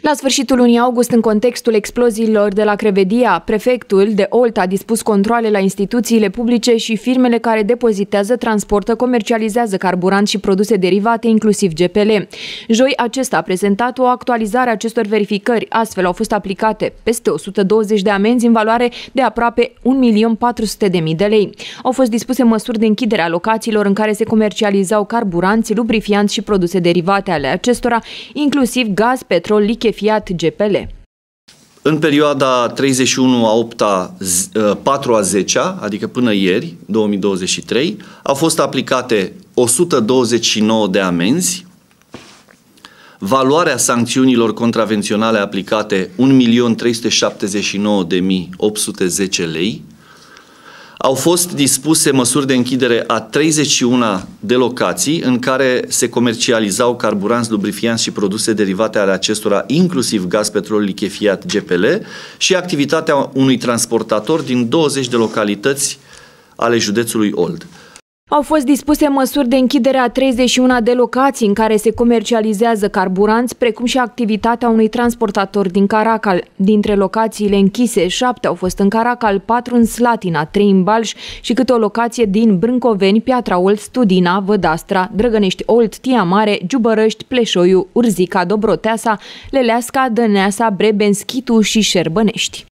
La sfârșitul lunii august, în contextul exploziilor de la Crevedia, prefectul de Olt a dispus controle la instituțiile publice și firmele care depozitează, transportă, comercializează carburant și produse derivate, inclusiv GPL. Joi acesta a prezentat o actualizare a acestor verificări. Astfel au fost aplicate peste 120 de amenzi în valoare de aproape 1.400.000 de lei. Au fost dispuse măsuri de închidere a locațiilor în care se comercializau carburanți, lubrifianți și produse derivate ale acestora, inclusiv gaz, petrol, lichid Fiat GPL. În perioada 31 a 8 -a, 4 a 10 -a, adică până ieri, 2023, au fost aplicate 129 de amenzi, valoarea sancțiunilor contravenționale aplicate 1.379.810 lei, au fost dispuse măsuri de închidere a 31 de locații în care se comercializau carburanți, lubrifianți și produse derivate ale acestora, inclusiv gaz, petrol lichefiat, GPL și activitatea unui transportator din 20 de localități ale județului Old. Au fost dispuse măsuri de închidere a 31 de locații în care se comercializează carburanți, precum și activitatea unui transportator din Caracal. Dintre locațiile închise, șapte au fost în Caracal, patru în Slatina, trei în Balș și câte o locație din Brâncoveni, Piatra Olt, Studina, Vădastra, Drăgănești Olt, Tia Mare, Giubărăști, Pleșoiu, Urzica, Dobroteasa, Leleasca, Dăneasa, Breben, Schitu și Șerbănești.